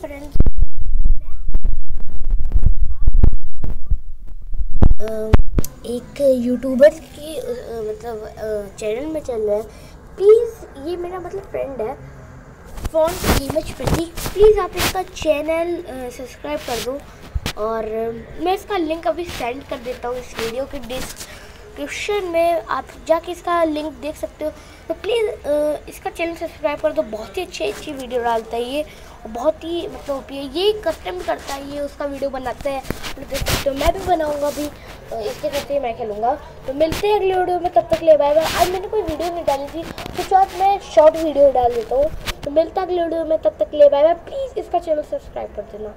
Friends एक YouTuber की मतलब चैनल में चल रहा है। प्लीज़ ये मेरा मतलब फ्रेंड है। फ़ोन इमेज प्रतीक प्लीज़ आप इसका चैनल सब्सक्राइब कर दो। और मैं इसका लिंक अभी सेंड कर देता हूँ इस वीडियो के डिस्क्रिप्शन में। आप जाके इसका लिंक देख सकते हो। तो प्लीज़ इसका चैनल सब्सक्राइब कर दो। बहुत ही अच्छी अच्छी वीडियो डालता है ये। बहुत ही मतलब है ये कस्टम करता है, ये उसका वीडियो बनाता है। तो मैं भी बनाऊँगा अभी तो इसके चलते मैं खेलूँगा। तो मिलते हैं अगले वीडियो में, तब तक ले बाय बाय आज मैंने कोई वीडियो नहीं डाली थी, कुछ आज मैं शॉर्ट वीडियो डाल देता हूँ। तो मिलता है अगले वीडियो में, तब तक ले बाय बाय प्लीज़ इसका चैनल सब्सक्राइब कर देना।